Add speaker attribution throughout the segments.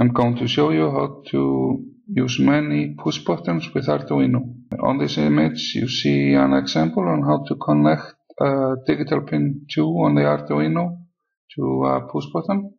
Speaker 1: I'm going to show you how to use many push buttons with Arduino. On this image you see an example on how to connect a digital pin 2 on the Arduino to a push button.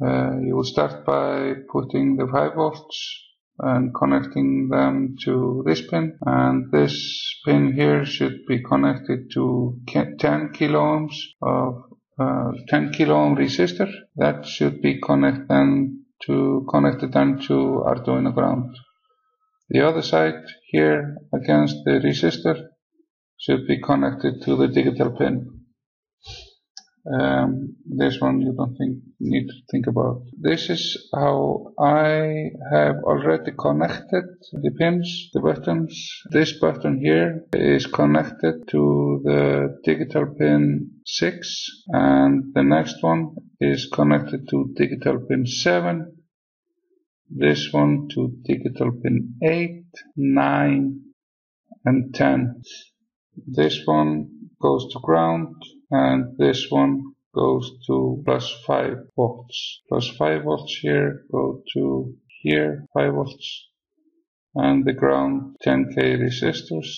Speaker 1: Uh, you will start by putting the 5 volts and connecting them to this pin and this pin here should be connected to 10 kilo ohms of uh, 10 kilo ohm resistor that should be connected to connected then to Arduino ground. The other side here against the resistor should be connected to the digital pin. Um, this one you don't think, need to think about. This is how I have already connected the pins, the buttons. This button here is connected to the digital pin 6 and the next one is connected to digital pin 7. This one to digital pin 8, 9 and 10. This one goes to ground and this one goes to plus 5 volts. Plus 5 volts here go to here 5 volts and the ground 10k resistors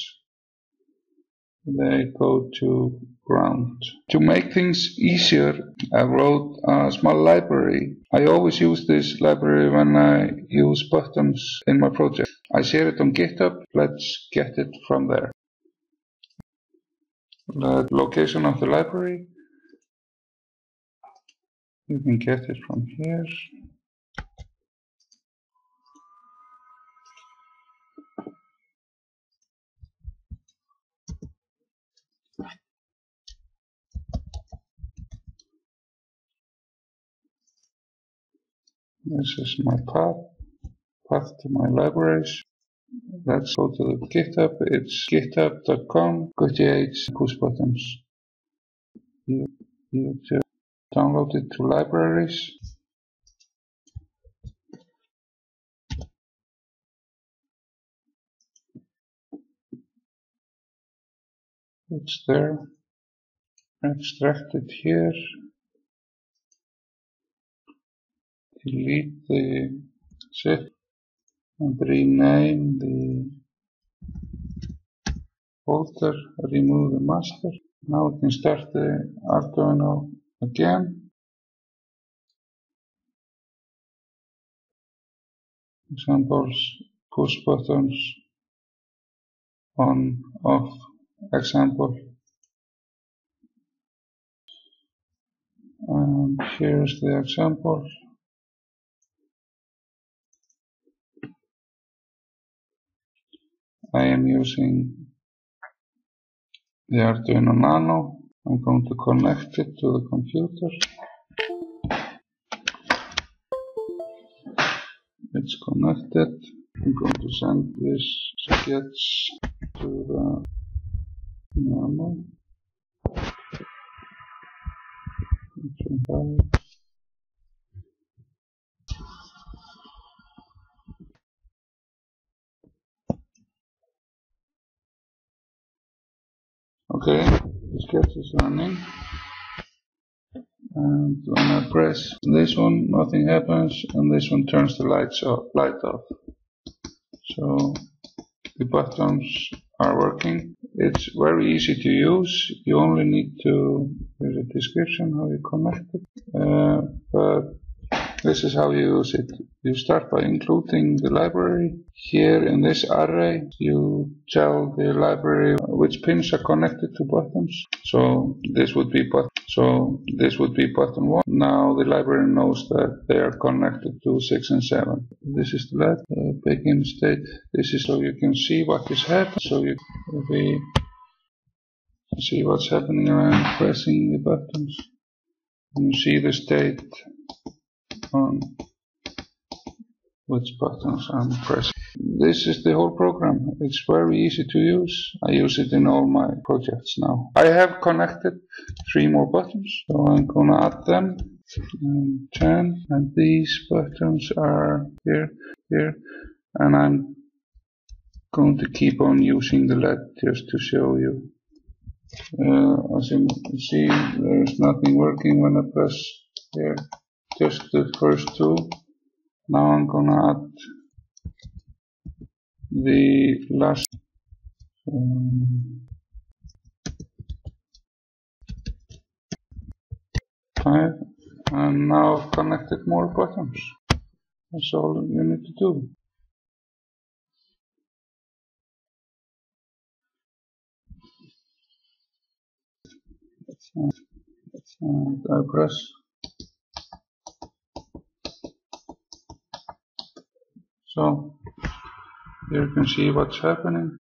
Speaker 1: they go to ground. To make things easier I wrote a small library. I always use this library when I use buttons in my project. I share it on GitHub. Let's get it from there the location of the library. You can get it from here. This is my path, path to my libraries. Let's go to the GitHub. It's github.com. To push buttons. You, you just download it to libraries. It's there. Extract it here. Delete the zip rename the folder, remove the master. Now we can start the Arduino again. Examples, push buttons, on, off, example. And here's the example. I am using the Arduino Nano. I'm going to connect it to the computer. It's connected. I'm going to send this sketch to the Nano. Okay, the sketch is running. And when I press this one, nothing happens, and this one turns the lights off, light off. So the buttons are working. It's very easy to use. You only need to, there's a description how you connect it. Uh, but this is how you use it. You start by including the library. Here in this array, you tell the library which pins are connected to buttons. So this would be button. So this would be button one. Now the library knows that they are connected to six and seven. This is the let uh, begin state. This is so you can see what is happening. So you we see what's happening around pressing the buttons. And you see the state on which buttons I'm pressing. This is the whole program. It's very easy to use. I use it in all my projects now. I have connected three more buttons, so I'm gonna add them. And 10 and these buttons are here, here, and I'm going to keep on using the LED just to show you. Uh, as you see, there's nothing working when I press here just the first two Now I'm gonna add the last um, five and now I've connected more buttons. That's all you need to do. And I press so here you can see what's happening